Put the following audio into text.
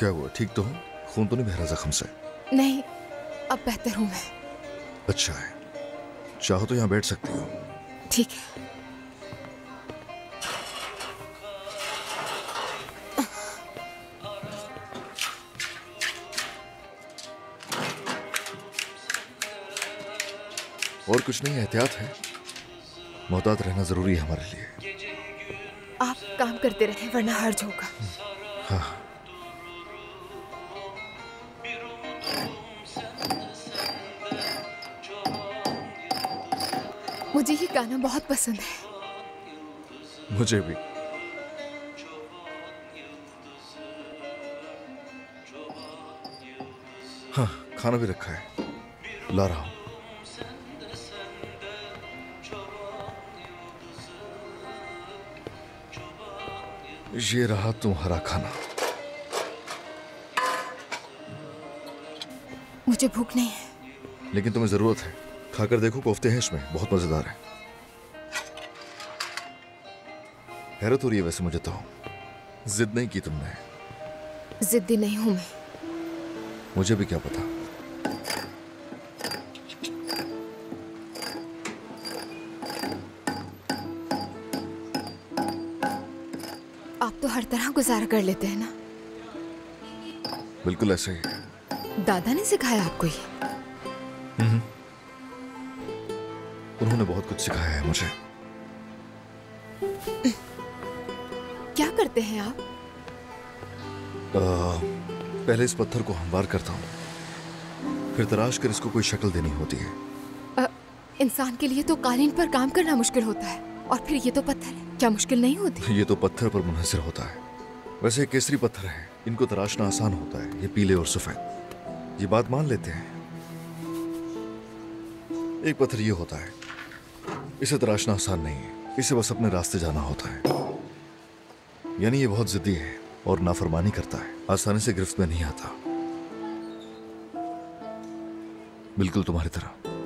क्या हुआ? ठीक तो हो? खून तो नहीं बह रहा जख्म से? नहीं अब बेहतर हूँ मैं। अच्छा है। चाहो तो यहाँ बैठ सकती हो। ठीक। है और कुछ नहीं एहतियात है। मोहतात रहना ज़रूरी है हमारे लिए। आप काम करते रहे वरना हर्ज होगा हाँ। मुझे ये गाना बहुत पसंद है। मुझे भी। हाँ खाना भी रखा है। ला रहा हूँ। ये रहा तुम्हारा खाना। मुझे भूख नहीं है। लेकिन तुम्हें ज़रूरत है। खाकर देखो कोफ्ते हैं इसमें बहुत मज़ेदार है। हैरत हो रही है वैसे मुझे तो। जिद नहीं की तुमने। जिद्दी नहीं हूँ मैं। मुझे भी क्या पता। आप तो हर तरह गुजारा कर लेते हैं ना। बिल्कुल ऐसे ही। दादा ने सिखाया आपको ये? उन्होंने बहुत कुछ सिखाया है मुझे। क्या करते हैं आप? आ, पहले इस पत्थर को हमवार करता हूँ। फिर तराश कर इसको कोई शक्ल देनी होती है। इंसान के लिए तो कालीन पर काम करना मुश्किल होता है और फिर ये तो पत्थर है। क्या मुश्किल नहीं होती? ये तो पत्थर पर मुनहसर होता है। वैसे केसरी पत्थर है। इनको तराशना आसान होता है। ये पीले और सफ़ेद। ये बात मान लेते हैं। एक पत्थर ये होता है। इसे तराशना आसान नहीं है। इसे बस अपने रास्ते जाना होता है। यानी ये बहुत जिद्दी है और नाफरमानी करता है। आसानी से गिरफ्त में नहीं आता। बिल्कुल तुम्हारी तरह।